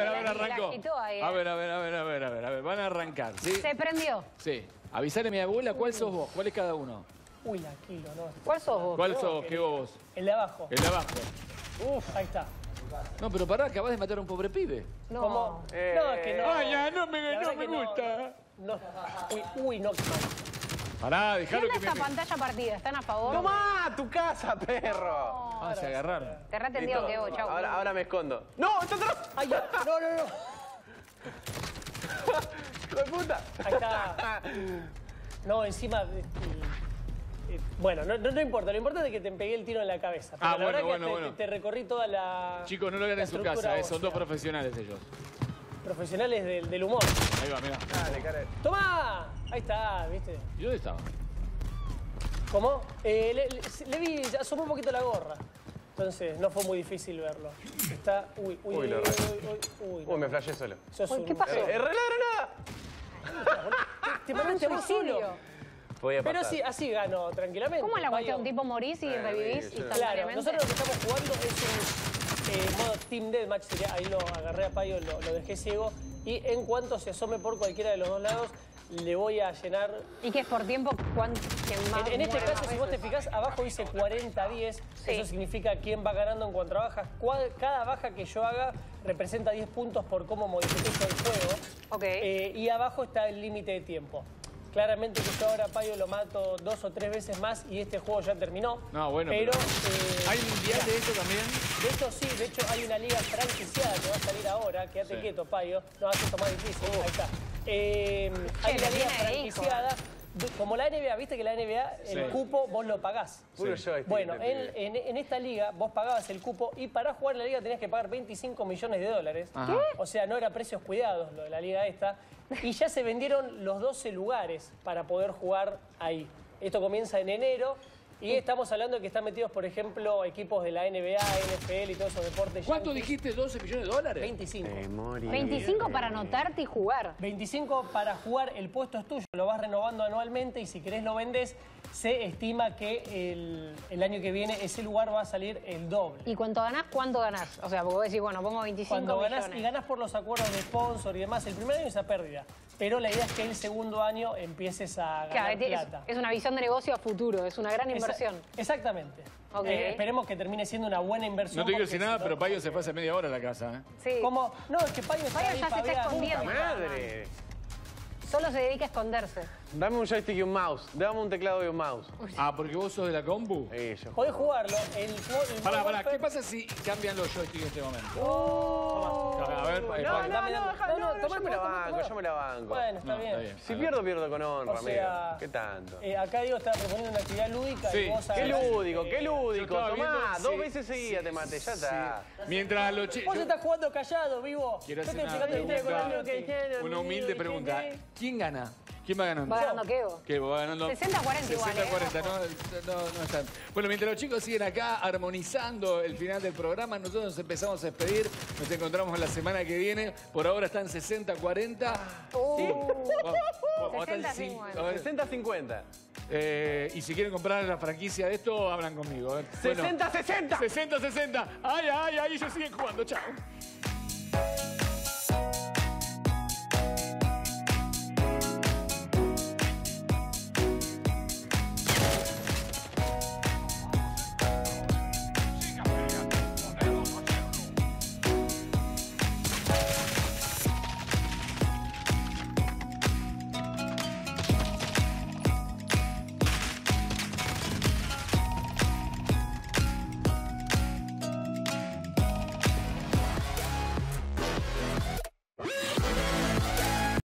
A ver, a ver, La arrancó. A ver, a ver, a ver, a ver, a ver, a ver. Van a arrancar, ¿sí? Se prendió. Sí. Avisale a mi abuela cuál sos vos, cuál es cada uno. Uy, la kilo, ¿no? ¿Cuál sos vos? ¿Cuál sos? ¿Qué vos? El de abajo. El de abajo. Uf, ahí está. No, pero pará, acabas de matar a un pobre pibe. No. ¿Cómo? Eh, No, es que no. Ay, ya, no me, La no me no, gusta. No, Uy, uy, no. Pará, ¿Qué dejalo que me... esta pantalla partida? ¿Están a favor? ¡Tomá! ¡Tu casa, perro! Ah, se agarraron. Te retendido que vos, chau. Ahora, ahora me escondo. ¡No! ¡Está atrás! Ay, ya. No, no, no. ¡Hijo de puta! Ahí está. No, encima. eh, eh, bueno, no, no, no importa. Lo importante es que te pegué el tiro en la cabeza. Pero Ah, la bueno, verdad bueno, que te, bueno. te- te recorrí toda la. Chicos, no lo hagan en su casa, eh, son dos profesionales ellos. Profesionales del, del humor. Ahí va, mira. Dale, cara. ¡Tomá! Ahí está, ¿viste? ¿Y dónde estaba? ¿Cómo? Eh, le, le- le vi, asomó un poquito la gorra. Entonces, no fue muy difícil verlo. Está. Uy, uy, Uy, uy, uy, uy, uy, uy, no. Uy, me flashé solo. Sos Uy, un- ¿qué pasó? ¡Eh, re la granada! Te mandaste a vos suicidio. solo. Pero sí, así ganó tranquilamente. ¿Cómo la cuestión? ¿Tipo morís y Eh, revivís sí. Claro, nosotros lo que estamos jugando es un eh, modo Team Deathmatch, sería, ahí lo agarré a Payo, lo, lo dejé ciego, y en cuanto se asome por cualquiera de los dos lados, le voy a llenar... ¿Y qué es por tiempo? ¿Cuánto? ¿Quién más En, en este caso, si vos te fijás, abajo dice 40-10, Sí. eso significa quién va ganando en cuanto a bajas. Cada baja que yo haga representa 10 puntos por cómo modifique el juego. Ok. Eh, y abajo está el límite de tiempo. Claramente que yo ahora a Payo lo mato dos o tres veces más y este juego ya terminó. No, bueno, pero... pero- eh, ¿Hay mundial de esto también? De hecho, sí, de hecho hay una liga franquiciada que va a salir ahora. Quédate Sí. quieto, Payo. No, hace esto más difícil. Ahí está. Eh, hay una liga hijo. Como la NBA, viste que la NBA, el Sí. cupo vos lo pagás. Puro joystick, Bueno, en, en- en esta liga vos pagabas el cupo y para jugar en la liga tenías que pagar 25 millones de dólares. Ajá. O sea, no era precios cuidados lo de la liga esta. Y ya se vendieron los 12 lugares para poder jugar ahí. Esto comienza en enero. Y estamos hablando de que están metidos, por ejemplo, equipos de la NBA, NFL y todos esos deportes. ¿Cuánto dijiste? ¿12 millones de dólares? 25. Me morí. 25 para anotarte y jugar. 25 para jugar, el puesto es tuyo, lo vas renovando anualmente y si querés lo vendés. Se estima que el, el año que viene ese lugar va a salir el doble. ¿Y cuánto ganás? ¿Cuánto ganás? O sea, porque vos decís, bueno, pongo 25 Cuando ganás, millones. y ganás por los acuerdos de sponsor y demás, el primer año es a pérdida. Pero la idea es que el segundo año empieces a ganar Claro, es, plata. es una visión de negocio a futuro, es una gran Esa- inversión. exactamente. Eh, esperemos que termine siendo una buena inversión. No te quiero porque decir nada, pero Payo se fue hace media hora a la casa, ¿eh? Sí. Como, no, es que Payo está Payo ahí ya se está escondiendo. ¡Madre! Solo se dedica a esconderse. Dame un joystick y un mouse. Dame un teclado y un mouse. Ah, porque vos sos de la compu. Eh, yo Podés jugarlo. El, juego- el Pará, pará, ¿qué pasa si cambian los joysticks en este momento? Oh. Ver, eh, No, no, no, No, no, no, no, tomá, yo me la banco, yo me la banco. Bueno, está No, bien. está bien. Si pierdo, pierdo con honra, O amigo. ¿Qué tanto? Eh, acá Diego estaba proponiendo una actividad lúdica Sí. y vos Qué lúdico, qué Yo lúdico. Tomá, viendo- dos sí, veces seguidas te maté, ya está. Mientras los chicos... Vos estás jugando callado, vivo. Quiero Yo hacer Una humilde pregunta. ¿Quién gana? ¿Quién va ganando? Va ganando Kevo. Kevo va ganando. 60-40 igual, 60-40, eh, no, no, no están. Bueno, mientras los chicos siguen acá armonizando el final del programa, nosotros nos empezamos a despedir. Nos encontramos la semana que viene. Por ahora están 60-40. Uh, Sí. Vamos, vamos, hasta el 60-50. cinco. A ver, 60-50. eh, y si quieren comprar la franquicia de esto, hablan conmigo. eh. Bueno, 60-60. 60-60. Ay, ay, ay, ellos siguen jugando. Chao.